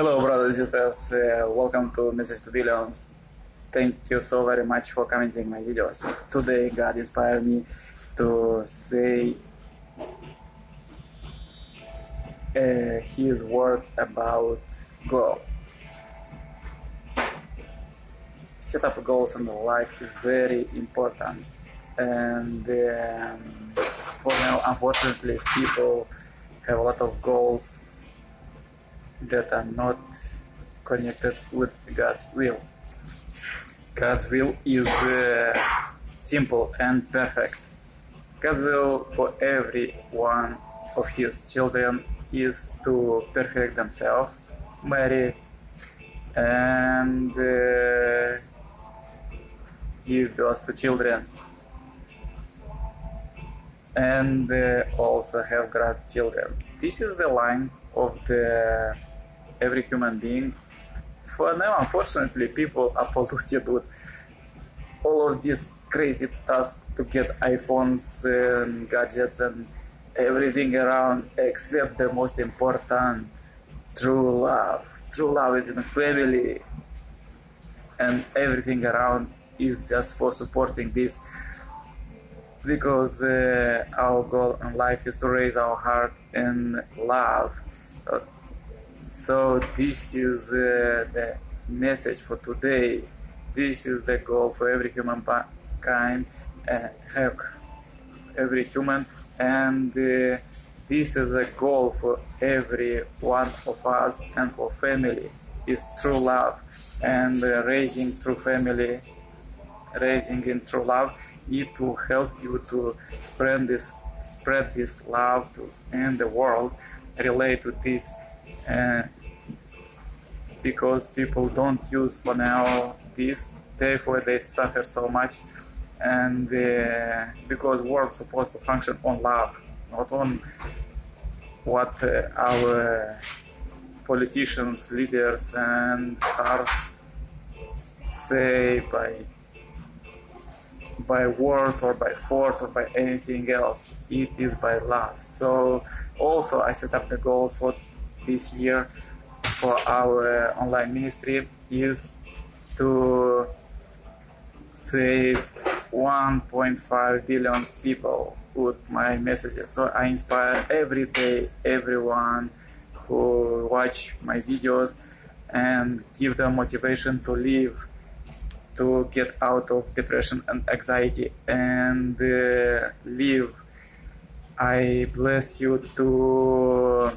Hello, brothers and sisters. Uh, welcome to Message to Billions. Thank you so very much for commenting my videos. Today, God inspired me to say uh, His word about goal. Set up goals in life is very important, and um, for now, unfortunately, people have a lot of goals that are not connected with God's will. God's will is uh, simple and perfect. God's will for every one of His children is to perfect themselves, marry, and uh, give birth to children, and uh, also have grandchildren. This is the line of the every human being. For now, unfortunately, people are polluted with all of these crazy tasks to get iPhones and gadgets and everything around except the most important true love. True love is in the family and everything around is just for supporting this because uh, our goal in life is to raise our heart in love. Uh, so this is uh, the message for today. This is the goal for every human kind, uh, every human, and uh, this is the goal for every one of us and for family is true love and uh, raising true family, raising in true love. It will help you to spread this spread this love to in the world relate to this uh, because people don't use for now this therefore they suffer so much and uh, because world supposed to function on love not on what uh, our politicians leaders and stars say by by words or by force or by anything else. It is by love. So also i set up the goals for this year for our online ministry is to save 1.5 billion people with my messages. So I inspire every day everyone who watch my videos and give them motivation to live, to get out of depression and anxiety and uh, live. I bless you to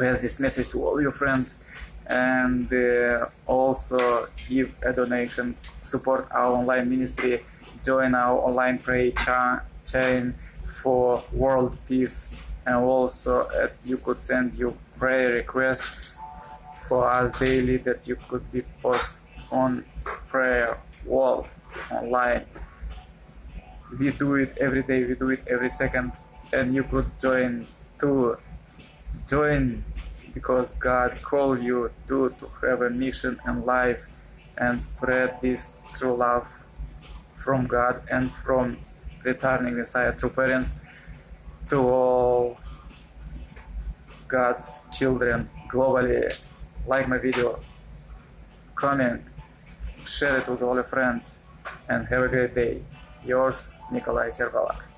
pass this message to all your friends and uh, also give a donation, support our online ministry, join our online prayer cha- chain for world peace, and also uh, you could send your prayer requests for us daily that you could be post on prayer wall online. We do it every day, we do it every second, and you could join too join because God called you to, to have a mission in life and spread this true love from God and from returning Messiah true parents to all God's children globally. Like my video, comment, share it with all your friends, and have a great day. Yours, Nicolae Cirpala.